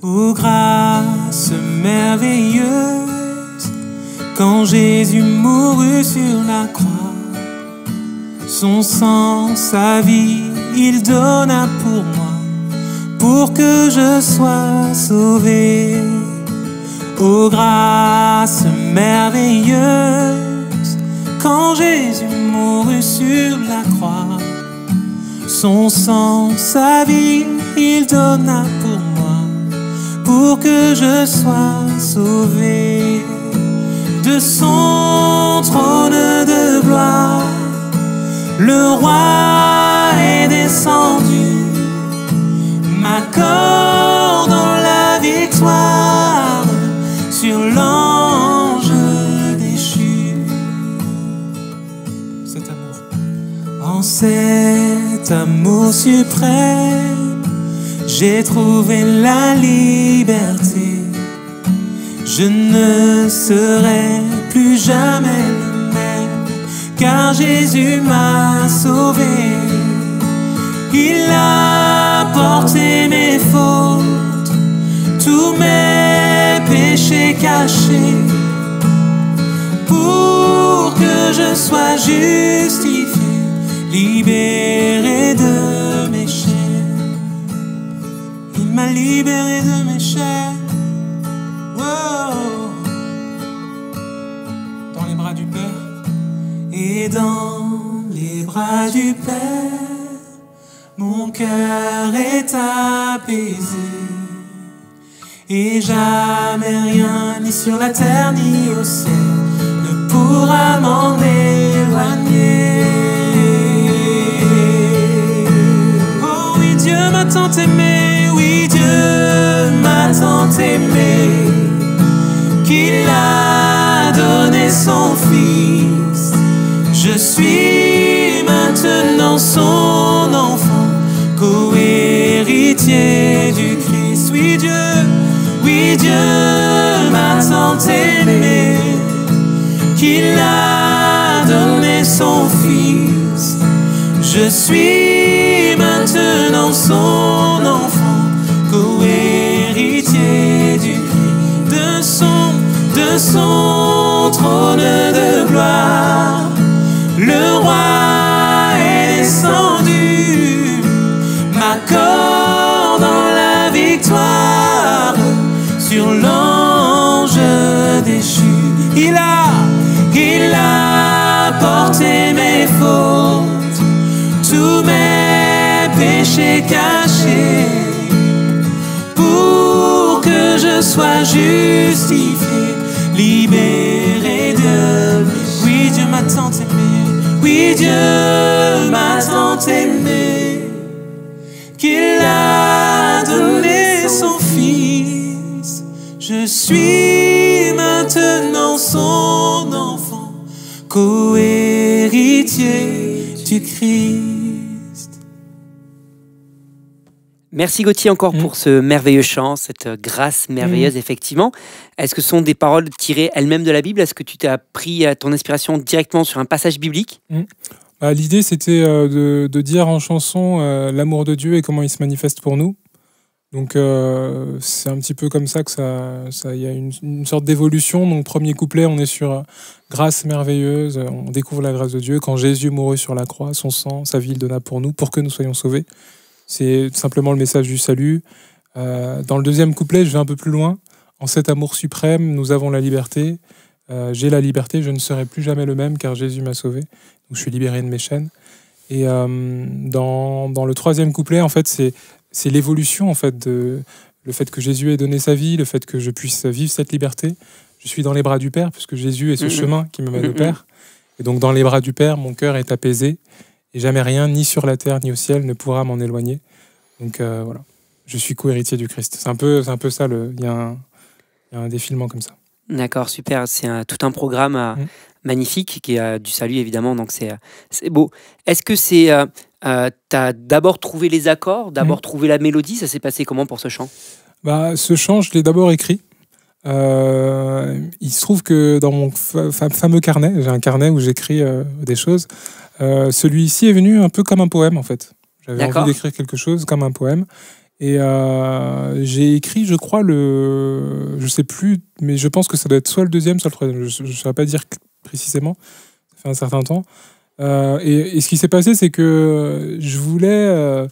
Ô grâce merveilleuse, quand Jésus mourut sur la croix, son sang, sa vie, il donna pour moi, pour que je sois sauvé. Ô grâce merveilleuse, quand Jésus mourut sur la croix, son sang, sa vie, il donna pour que je sois sauvé de son trône de gloire. Le roi est descendu, m'accordant la victoire sur l'ange déchu. Cet amour. En cet amour suprême, j'ai trouvé la liberté. Je ne serai plus jamais le même, car Jésus m'a sauvé. Il a porté mes fautes, tous mes péchés cachés, pour que je sois justifié, libéré libéré de mes chaînes. Dans les bras du Père et dans les bras du Père, mon cœur est apaisé. Et jamais rien, ni sur la terre, ni au ciel, ne pourra m'en éloigner. Oh oui, Dieu m'a tant aimé, aimé, qu'il a donné son Fils. Je suis maintenant son enfant, co-héritier du Christ. Oui, Dieu, oui, Dieu m'a tant aimé, qu'il a donné son Fils. Je suis maintenant m'accordant la victoire sur l'ange déchu. Il a, il a porté mes fautes, tous mes péchés cachés, pour que je sois justifié, libéré de Oui, Dieu m'a tant aimé, oui, Dieu m'a tant aimé, son Fils. Je suis maintenant son enfant, co-héritier du Christ. Merci Gauthier encore Mm. pour ce merveilleux chant, cette euh, grâce merveilleuse, effectivement. Est-ce que ce sont des paroles tirées elles-mêmes de la Bible? Est-ce que tu t'as pris euh, ton inspiration directement sur un passage biblique? Bah, L'idée, c'était euh, de, de dire en chanson euh, l'amour de Dieu et comment il se manifeste pour nous. Donc, euh, c'est un petit peu comme ça que ça, y a une, sorte d'évolution. Donc, premier couplet, on est sur euh, grâce merveilleuse. euh, On découvre la grâce de Dieu quand Jésus mourut sur la croix, son sang, sa vie, il donna pour nous, pour que nous soyons sauvés. C'est simplement le message du salut. Dans le deuxième couplet, je vais un peu plus loin. En cet amour suprême, nous avons la liberté. J'ai la liberté, je ne serai plus jamais le même car Jésus m'a sauvé. Donc je suis libéré de mes chaînes. Et dans, dans le troisième couplet, en fait, c'est c'est l'évolution en fait de le fait que Jésus ait donné sa vie, le fait que je puisse vivre cette liberté. Je suis dans les bras du Père puisque Jésus est ce chemin qui me mène au Mhm. Père. Et donc dans les bras du Père, mon cœur est apaisé et jamais rien, ni sur la terre ni au ciel, ne pourra m'en éloigner. Donc euh, voilà, je suis co-héritier du Christ. C'est un peu, c'est un peu ça. Il y a un, il y a un défilement comme ça. D'accord, super. C'est tout un programme euh, Mm. magnifique qui a du salut, évidemment. Donc, c'est euh, c'est beau. Est-ce que c'est. Euh, tu as d'abord trouvé les accords, d'abord trouvé la mélodie Ça s'est passé comment pour ce chant? Bah, ce chant, je l'ai d'abord écrit. Euh, il se trouve que dans mon fa- fa- fameux carnet, j'ai un carnet où j'écris euh, des choses. euh, Celui-ci est venu un peu comme un poème en fait. J'avais envie d'écrire quelque chose comme un poème. Et euh, j'ai écrit, je crois, le. Je sais plus, mais je pense que ça doit être soit le deuxième, soit le troisième. Je ne saurais pas dire précisément. Ça fait un certain temps. Euh, et, et ce qui s'est passé, c'est que je voulais. euh,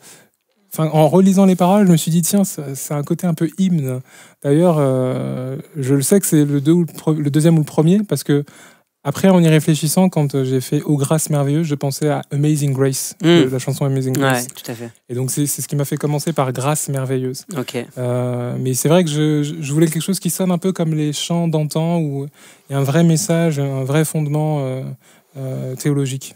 en relisant les paroles, je me suis dit, tiens, c'est un côté un peu hymne. D'ailleurs, euh, je le sais que c'est le, deux ou le, pre- le deuxième ou le premier, parce que après, en y réfléchissant, quand j'ai fait Ô grâce merveilleuse, je pensais à Amazing Grace, Mm. de la chanson Amazing Ouais, Grace. tout à fait. Et donc, c'est ce qui m'a fait commencer par Grâce merveilleuse. Ok. Euh, mais c'est vrai que je, voulais quelque chose qui sonne un peu comme les chants d'antan, où il y a un vrai message, un vrai fondement euh, théologique.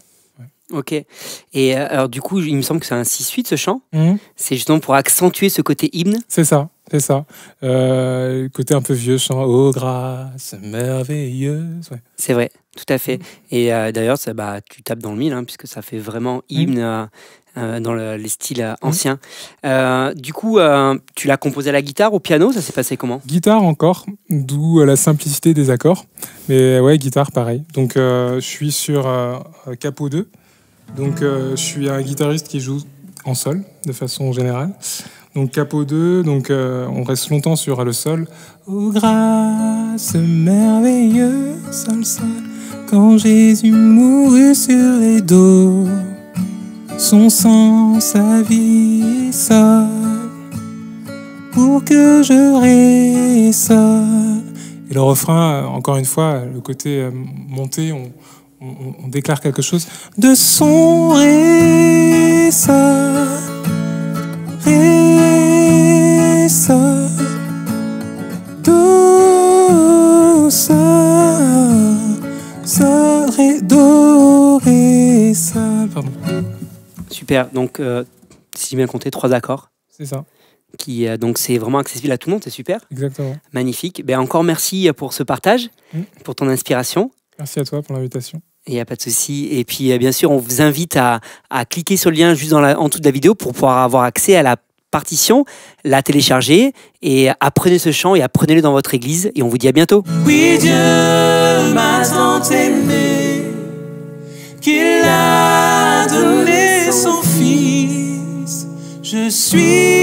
Ok. Et euh, alors, du coup, il me semble que c'est un 6-8 ce chant. Mhm. C'est justement pour accentuer ce côté hymne. C'est ça, c'est ça. Euh, côté un peu vieux chant, oh grâce merveilleuse. Ouais. C'est vrai, tout à fait. Et euh, d'ailleurs, ça, bah, tu tapes dans le mille, hein, puisque ça fait vraiment hymne euh, euh, dans le- les styles euh, anciens. Du coup, tu l'as composé à la guitare, au piano, ça s'est passé comment? Guitare encore, d'où la simplicité des accords. Mais ouais, guitare pareil. Donc je suis sur Capo 2. Donc je suis un guitariste qui joue en sol de façon générale. Donc Capo 2, donc euh, on reste longtemps sur le sol. Oh grâce merveilleuse, sol sol, quand Jésus mourut sur les dos, son sang, sa vie seul pour que je seul. Et le refrain, encore une fois, le côté euh, monté, on, déclare quelque chose de son reste, Pardon, Super. Donc, euh, si j'ai bien compté, trois accords. c'est ça, Qui, euh, donc, c'est vraiment accessible à tout le monde, c'est super. exactement. Magnifique. Ben, encore merci pour ce partage, Mm. pour ton inspiration. Merci à toi pour l'invitation. Il n'y a pas de souci. Et puis, euh, bien sûr, on vous invite à, à cliquer sur le lien juste dans la- en dessous de la vidéo pour pouvoir avoir accès à la partition, la télécharger et apprenez ce chant et apprenez-le dans votre église. Et on vous dit à bientôt. Oui, Dieu m'a tant aimé qu'il a suis